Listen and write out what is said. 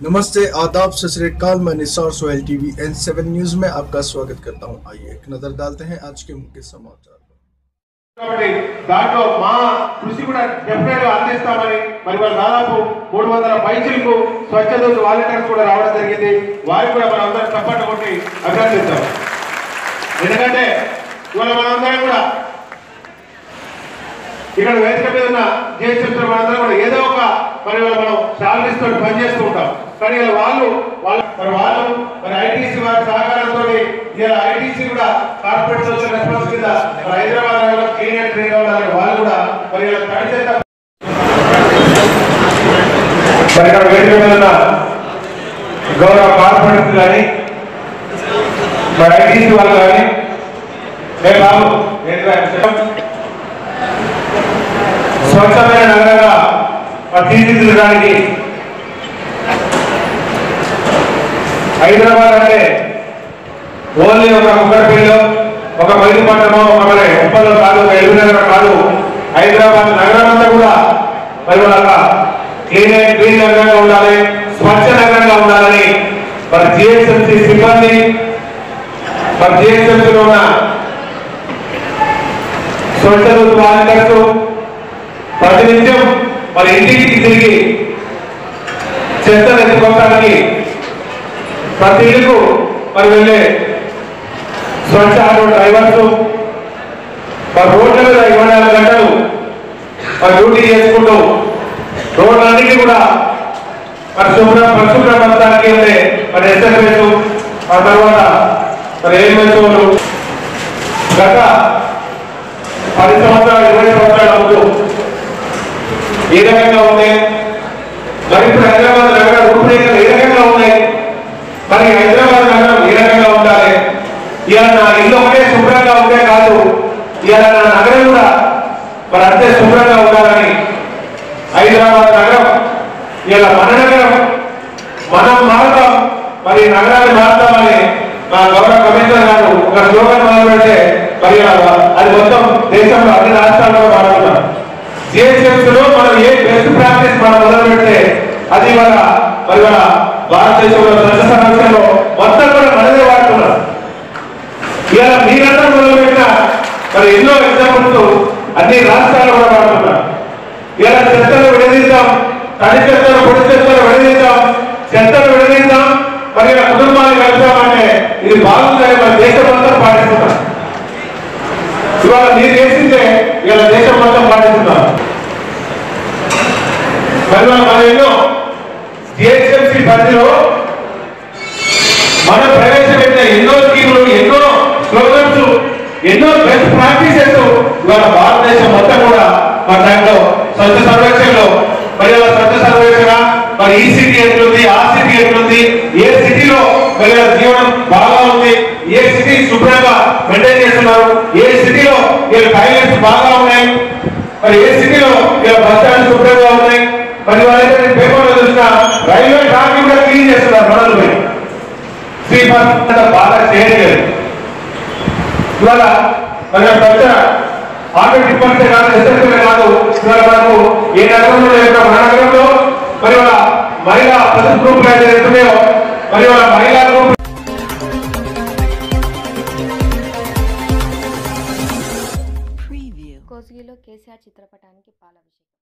नमस्ते आदाब सत श्री अकाल मैं Nisar Sohail TV N seven news में आपका स्वागत करता हूं आइए एक नजर डालते हैं आज के मुख्य समाचार पर కాబట్టి దాంట్లో మా కృషి కూడా డెఫినెట్ గా అందిస్తామని మరి వాళ్ళ దాదాపు మూడు వందల పైచులకు స్వచ్ఛ దూత వాలంటీర్స్ కూడా రావడం జరిగింది వారికి కూడా మనం అందరం చప్పట్లు కొట్టి అభినందిస్తాం ఎందుకంటే ఇవాళ మనందరం కూడా ఇక్కడ వేదిక మీద ఉన్న జిహెచ్ఎంసీ మనందరం కూడా ఏదో ఒక మరి మనం శాలరీస్ తోటి పనిచేస్తూ ఉంటాం. కానీ ఇలా వాళ్ళు వాళ్ళ మరి వాళ్ళు మరి ఐటీసీ వారి సహకారంతో ఇలా ఐటీసీ కూడా కార్పొరేట్ సోషల్ రెస్పాన్స్ కింద హైదరాబాద్ నగరంలో క్లీన్ అండ్ ట్రీట్ అవ్వడానికి వాళ్ళు కూడా మరి ఇలా తడి చెత్త మరి ఇక్కడ వేదిక మీద గౌరవ కార్పొరేట్స్ కానీ మరి ఐటీసీ వాళ్ళు కానీ ఏ బాబు? స్వచ్ఛమైన తీర్చిదిద్దడానికి హైదరాబాద్ అంటే ఓన్లీ ఒక కుక్కడపల్లిలో ఒక మైదుపట్నమో ఒక మరి ఉప్పల్లో కాదు ఒక ఎల్బీనగర్ కాదు. హైదరాబాద్ నగరం అంతా కూడా మరి వాళ్ళ క్లీన్ అండ్ క్లీన్ నగరంగా ఉండాలి స్వచ్ఛ నగరంగా ఉండాలని మరి జిహెచ్ఎంసీ సిబ్బంది మరి జిహెచ్ఎంసీలో ఉన్న స్వచ్ఛ వాలంటీర్స్ ప్రతినిత్యం మరి ఇంటికి తిరిగి చెత్త ఎత్తుకోవడానికి ప్రతి ఇల్లుకు మరి వెళ్ళే స్వచ్ఛ ఆటో డ్రైవర్స్ మరి రోడ్ల మీద ఇరవై నాలుగు గంటలు మరి డ్యూటీ చేసుకుంటూ రోడ్లన్నింటినీ కూడా మరి శుభ్ర పరిశుభ్రపరచడానికి వెళ్ళే మరి ఎస్ఎఫ్ఎస్ ఆ తర్వాత మరి ఏఎంఎస్ గత పది సంవత్సరాలు ఇరవై సంవత్సరాల ముందు ఏ రకంగా ఉన్నాయి? మరి ఇప్పుడు హైదరాబాద్ నగర రూపురేఖలు ఏ రకంగా ఉన్నాయి? మరి హైదరాబాద్ నగరం ఏ రకంగా ఉండాలి? ఇలా నా ఇల్లు ఒకటే శుభ్రంగా ఉంటే కాదు ఇలా నా నగరం కూడా మరి అంతే శుభ్రంగా ఉండాలని హైదరాబాద్ నగరం ఇలా మన నగరం మనం మారుతాం మరి ఈ నగరాన్ని మారుతామని మా గౌరవ కమిషనర్ గారు ఒక స్లోగన్ మాట్లాడితే మరి అది మొత్తం దేశంలో అన్ని రాష్ట్రాల్లో అది మన మరి మన భారతదేశంలో స్వచ్ఛ సంరక్షణలో మొత్తం కూడా మనదే వాడుతున్నారు ఇవాళ మీరందరూ మొదలుపెట్టిన మరి ఎన్నో ఎగ్జాంపుల్స్ అన్ని రాష్ట్రాలు కూడా వాడుతున్నారు ఇలా చెత్తలు విడదీద్దాం తడి చెత్తలు పొడి చెత్తలు విడదీద్దాం చెత్తలు విడదీద్దాం మరి కుటుంబాన్ని కలిసామంటే ఇది బాగుందని మన దేశం అంతా పాటిస్తున్నారు. ఇవాళ మీరు చేసిందే ఇలా దేశం మొత్తం పాటిస్తున్నారు. మరి మన జిహెచ్ఎంసీ పరిధిలో మనం ప్రవేశపెట్టిన ఎన్నో స్కీములు ఎన్నో స్లోగన్స్ ఎన్నో బెస్ట్ ప్రాక్టీసెస్ ఇవాళ భారతదేశం మొత్తం కూడా మన దాంట్లో స్వచ్ఛ సర్వేక్షణలో మరి ఇలా స్వచ్ఛ సర్వేక్షణ మరి ఈ సిటీ ఎట్లుంది ఆ సిటీ ఎట్లుంది ఏ సిటీలో మరి జీవనం బాగా ఉంది ఏ సిటీ శుభ్రంగా మెయింటైన్ చేస్తున్నారు ఏ సిటీలో వీళ్ళ టాయిలెట్స్ బాగా ఉన్నాయి మరి ఏ సిటీలో వీళ్ళ బస్ ఇవాళ మరి పెద్ద ఆటో డిపార్ట్మెంట్ కాదు ఎస్ఎస్ఎల్ కాదు ఇవాళ మనకు ఏ నగరంలో లేదు మన నగరంలో మరి వాళ్ళ మహిళా పది గ్రూపులు అయితే ఉన్నాయో మరి వాళ్ళ మహిళా గ్రూప్ preview. కోసిగిలో కేసీఆర్ చిత్రపటానికి పాలాభిషేకం